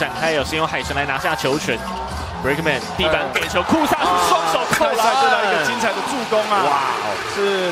展开，有先用海神来拿下球权。Breakman 地板给球，库萨双手扣篮，得到一个精彩的助攻啊！哇，是。